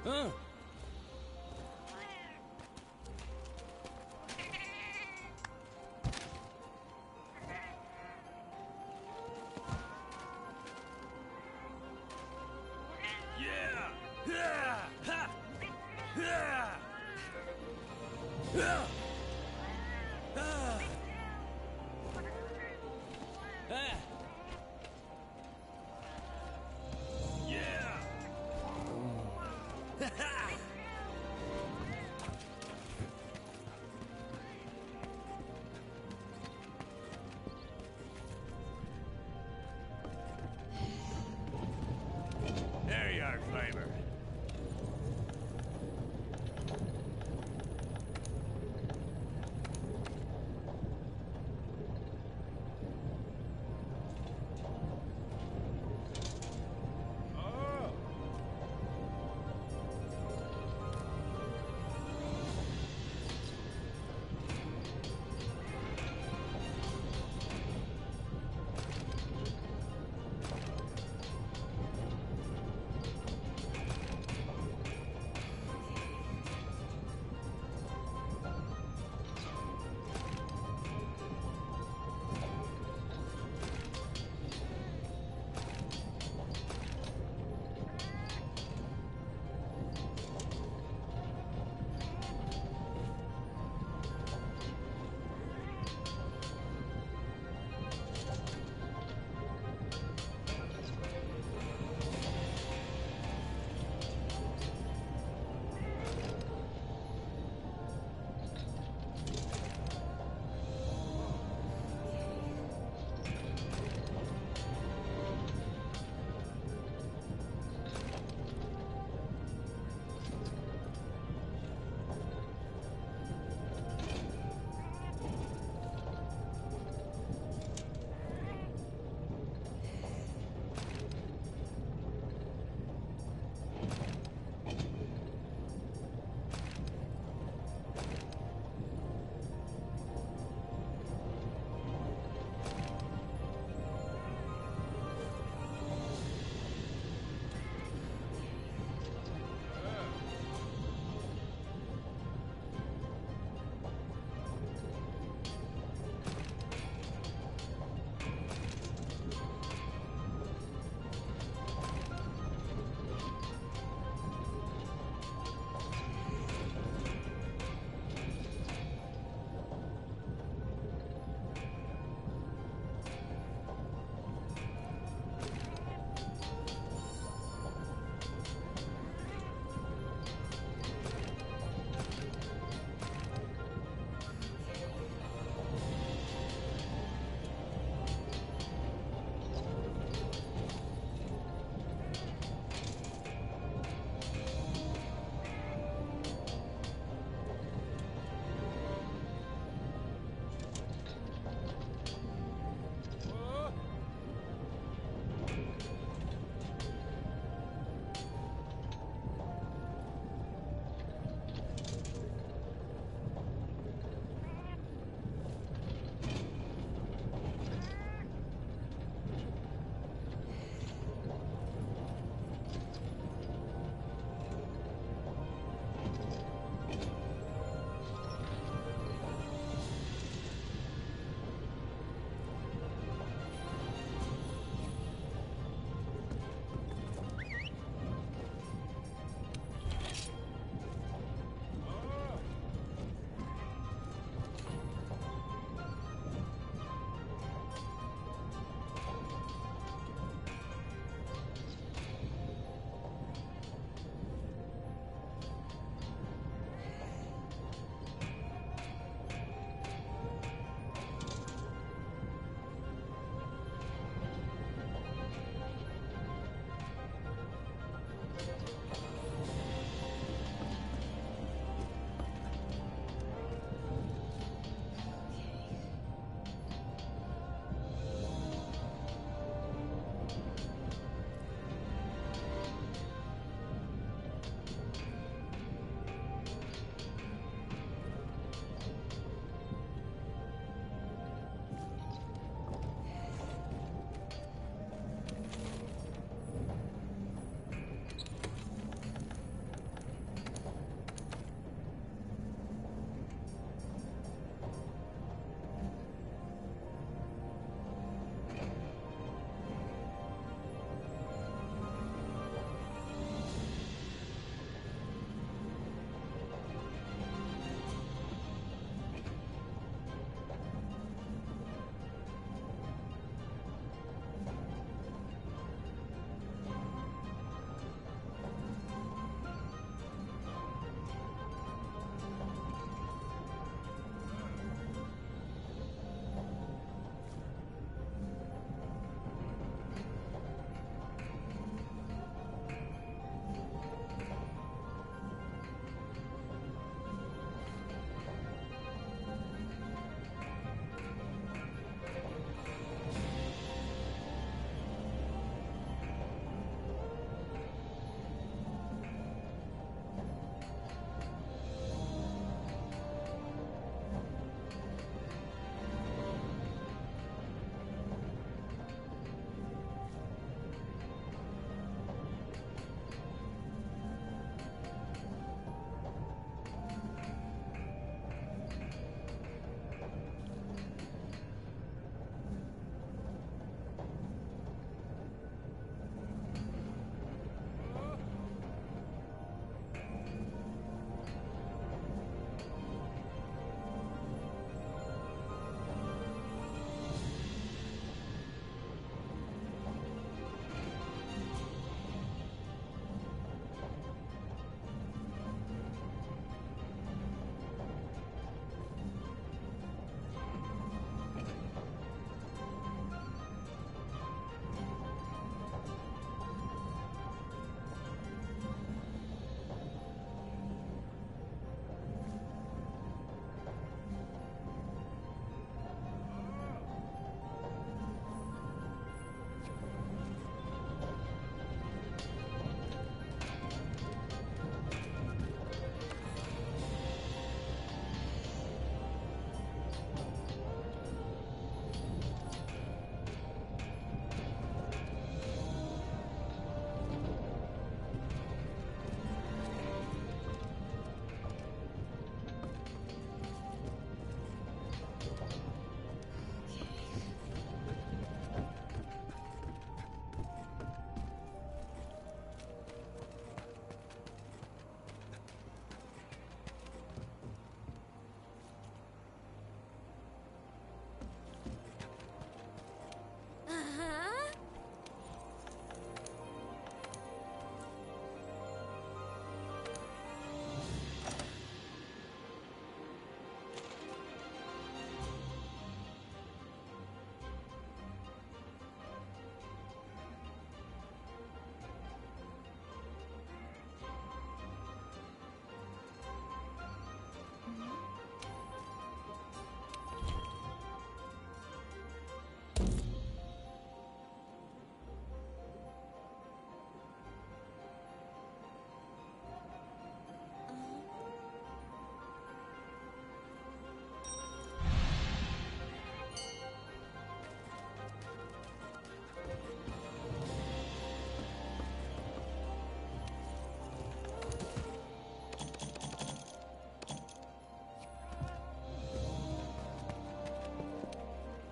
Yeah! Yeah! Ha! Yeah! Yeah!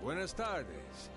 Buenas tardes.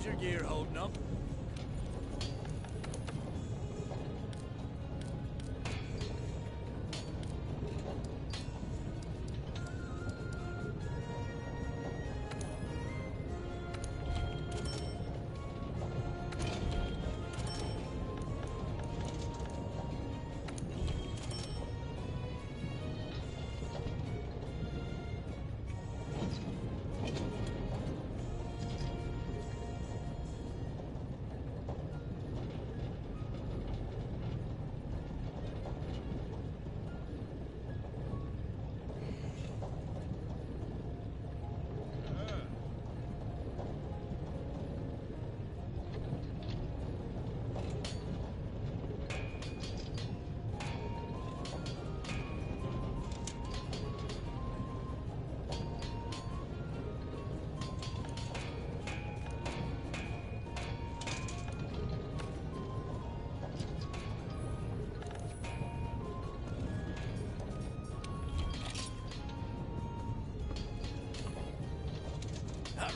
How's your gear holding up?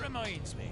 Reminds me.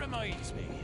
Reminds me.